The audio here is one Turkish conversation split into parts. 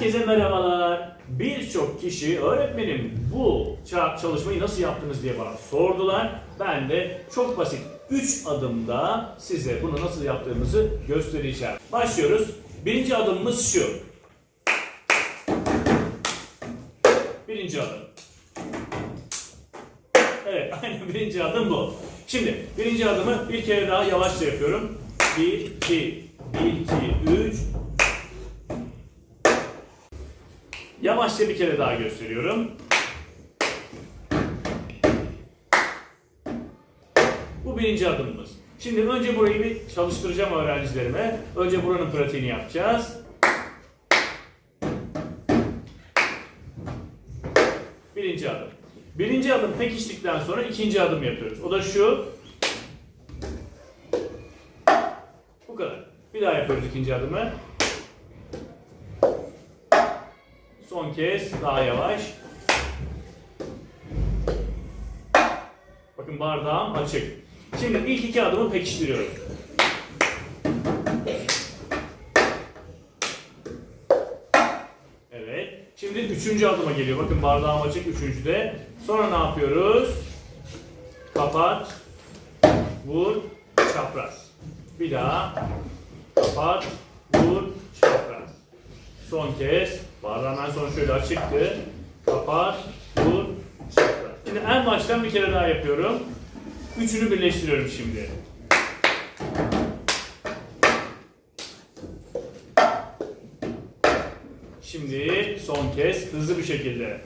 Herkese merhabalar. Birçok kişi öğretmenim bu ça- çalışmayı nasıl yaptınız diye bana sordular. Ben de çok basit 3 adımda size bunu nasıl yaptığımızı göstereceğim. Başlıyoruz. Birinci adımımız şu. Birinci adım. Evet, aynen birinci adım bu. Şimdi birinci adımı bir kere daha yavaşça yapıyorum. 1, 2, 1, 2, 3, Yavaşça bir kere daha gösteriyorum. Bu birinci adımımız. Şimdi önce burayı bir çalıştıracağım öğrencilerime. Önce buranın pratiğini yapacağız. Birinci adım. Birinci adım pekiştikten sonra ikinci adım yapıyoruz. O da şu. Bu kadar. Bir daha yapıyoruz ikinci adımı. Son kez daha yavaş. Bakın bardağım açık. Şimdi ilk iki adımı pekiştiriyorum. Evet. Şimdi üçüncü adıma geliyor. Bakın bardağım açık üçüncüde. Sonra ne yapıyoruz? Kapat. Vur. Çapraz. Bir daha. Kapat. Vur. Çapraz. Son kez. Bardağından sonra şöyle açıktı. Kapat. Vur. Çapraz. Şimdi en baştan bir kere daha yapıyorum. Üçünü birleştiriyorum şimdi. Şimdi son kez hızlı bir şekilde.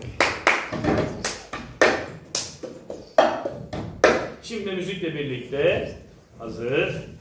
Şimdi müzikle birlikte hazır.